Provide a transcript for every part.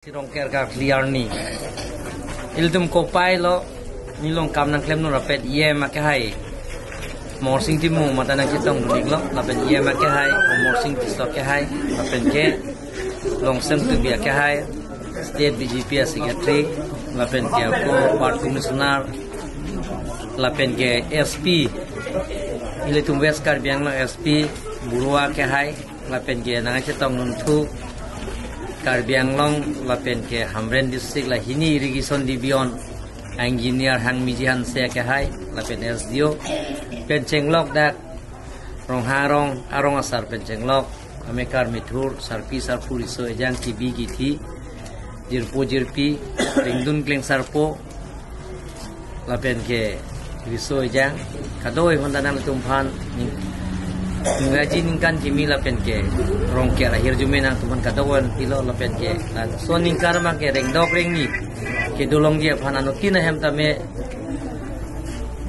Sirong ker ka clear ni. Ildum ko pai lo nilong kam nang klem no rapet ye ma ke hai. Mor sing timu mata nang kitong dulik lo rapet ye hai. O mor sing tisto ke hai rapet ke. Long sem tu bia ke hai. State BJP secretary lapen ke ko part commissioner lapen ke SP ile tum west kar biang lo SP burua ke hai lapen ke nang kitong nun thu Karbi Anglong lapen ke Hamren district la hini irrigation division engineer hang mijihan se ke hai lapen SDO pen dak rong harong arong asar pen chenglok amekar sarpi sarpuri so ejang ki bi ki thi jirpo jirpi ringdun kleng sarpo lapen ke riso ejang kadoi hondanan tumphan ngaji ningkan kimi la pen ke rong ke akhir jume nang tuman katawan pilo la pen ke so ningkar ma ke reng dok reng ni ke dolong dia phana no kin hem tame.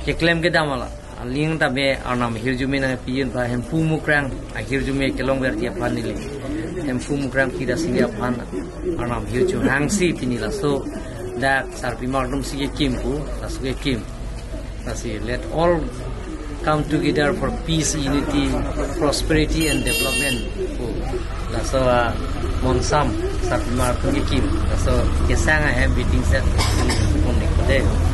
Ke klem ke damala ling tame anam hir jume nang piyin pa hem pu mukrang akhir jume ke long ber dia phan ni hem pu mukrang kida singa phan anam hir ju hangsi pinila so dak sarpi magnum sige kimpu asuke kim. Let all come together for peace, unity, prosperity, and development. So, uh, monsam sa mar pugikim. So, kesanga hem meeting set kunik de.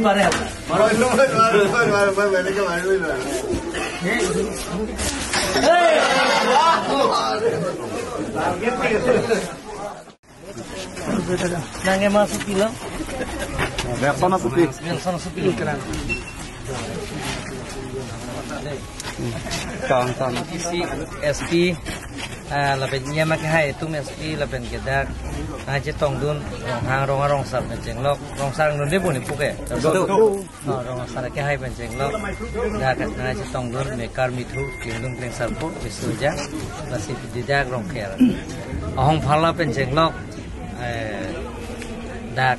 Pare apa? Nange masuk pilo. Biasa na puti. Biasa masuk pilo kan. Kawan. isi SP lapen nya mak hai tum SP lapen kedak na che tong dun rong hang rong rong lok rong rong sar ke hai pen cheng lok da ka na che tong dun me kar mi thu kim dum pleng sar po bisu ja la si di dak rong kher ahong phala pen cheng lok dak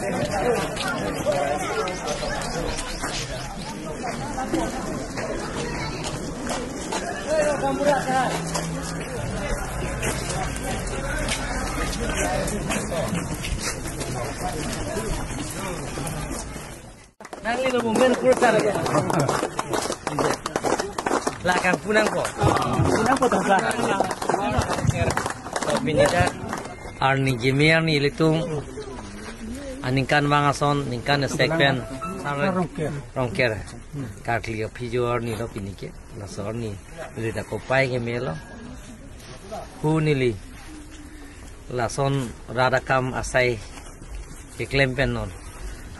tu hat ini Pacini sing pon Nang lima momen kurang ya. Lakang punang po. Punang po tong So binida arni jimiar ni litung aningkan mangason ningkan sekpen rongker. Kakli pijo arni lo pinike la sorni lida ko pai ke melo. Hu nili la son radakam asai ke klempen non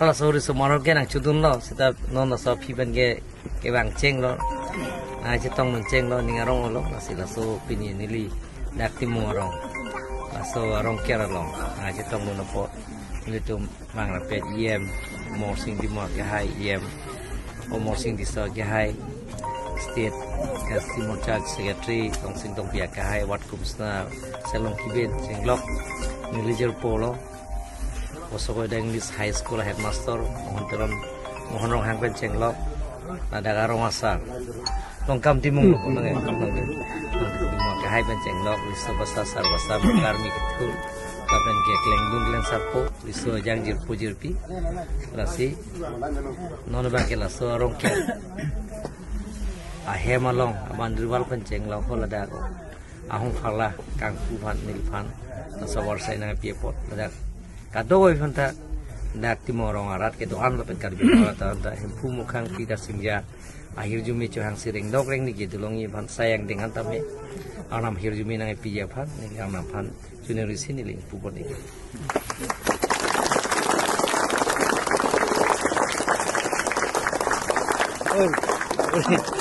kalau sore semua ke nang cudun lo. Seta non lo so piben ke ke bang ceng lo. Na cetong men ceng lo ningarong lo masih la so pini nili dak timu arong la so arong kera lo. Na cetong lo po nili tu mang la pet yem. Mo sing di mo ke hai o mo sing di so ke hai. State ke timur charge secretary tong sing tong pia ke hai. Wat kumsna selong kiben ceng lok. Nili jer polo Osokoy English High School Headmaster. Mohon turun mohon rong hang pen ceng lok. Ada karong asar longkam timung lo nang nang nang ke hai pen ceng lok. Wiso basa sar basa karmi kitu kapen ke kleng dung kleng sarpo wiso jang jir pujir pi. Lasi non ba ke laso rong ke. A he malong aban riwal pen ceng lok. Hola da ahong phala kang pu phan nil phan sawar sai kadoi fanta dak timorong arat ke doan lo penkar bi ta ta hempu mukhang pita singja akhir jumi cho hang siring dok reng ni gidulong i ban sayang dengan tame anam akhir jumi nang piya phan ni ang nam phan juni risi ni ling pupon ni oi.